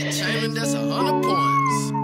Chamberlain, that's a hundred points.